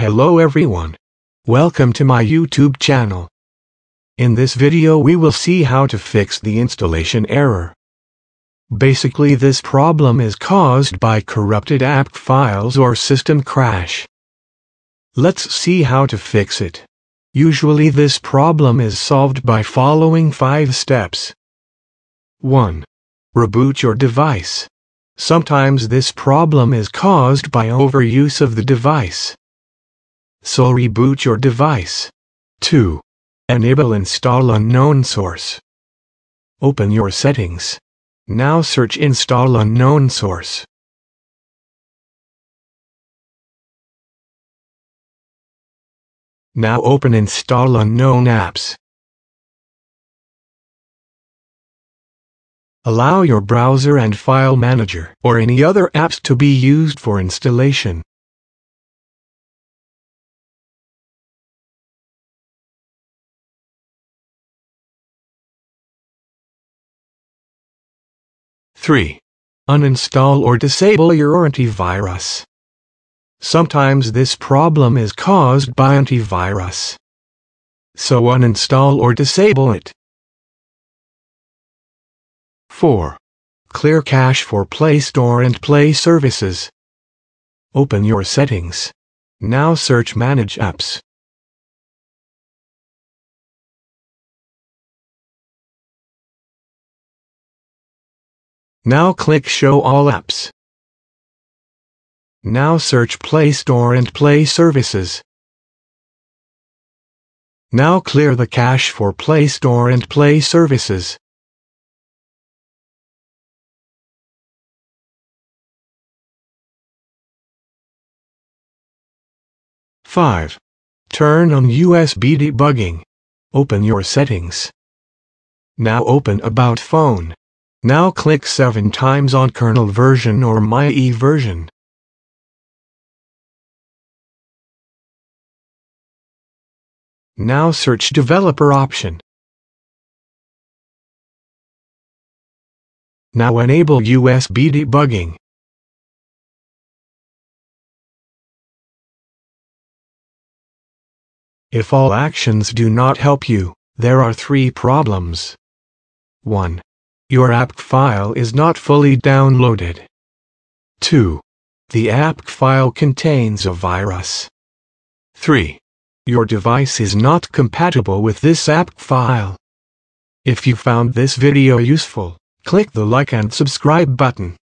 Hello everyone. Welcome to my YouTube channel. In this video we will see how to fix the installation error. Basically this problem is caused by corrupted app files or system crash. Let's see how to fix it. Usually this problem is solved by following 5 steps. 1. Reboot your device. Sometimes this problem is caused by overuse of the device. So reboot your device. 2. Enable install unknown source. Open your settings. Now search install unknown source. Now open install unknown apps. Allow your browser and file manager or any other apps to be used for installation. Three. Uninstall or disable your antivirus. Sometimes this problem is caused by antivirus. So uninstall or disable it. 4. Clear cache for Play Store and Play Services. Open your settings. Now search Manage Apps. Now click Show All Apps. Now search Play Store and Play Services. Now clear the cache for Play Store and Play Services. Five. Turn on USB debugging. Open your settings. Now open About Phone. Now click 7 times on kernel version or MIUI version. Now search developer option. Now enable USB debugging. If all actions do not help you, there are three problems. 1. Your app file is not fully downloaded. 2. The app file contains a virus. 3. Your device is not compatible with this app file. If you found this video useful, click the like and subscribe button.